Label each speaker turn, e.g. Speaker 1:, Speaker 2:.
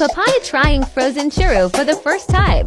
Speaker 1: Papaya trying frozen churro for the first time.